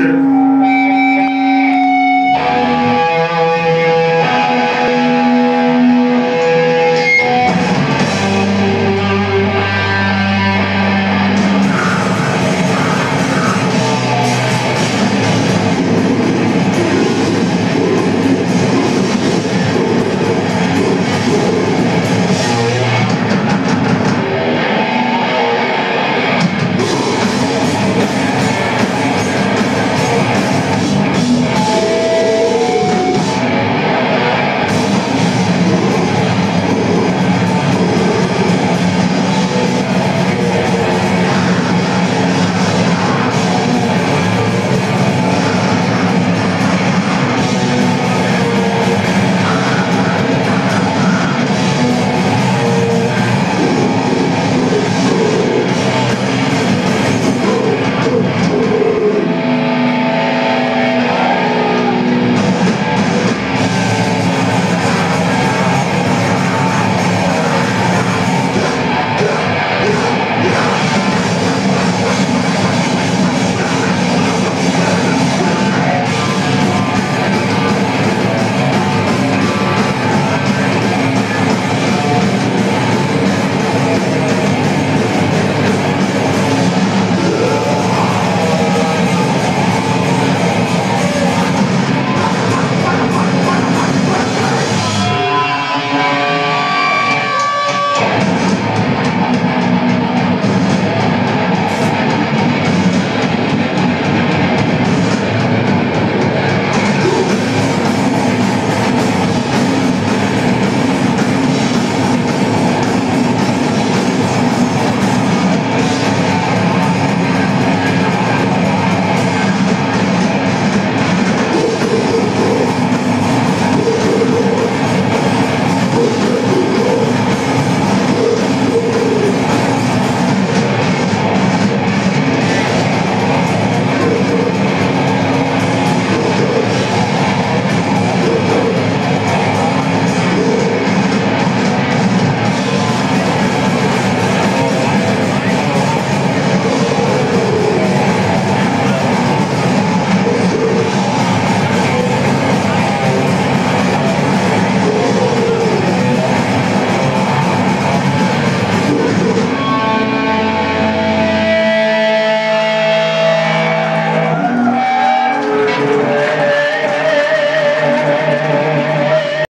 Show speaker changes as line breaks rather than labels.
to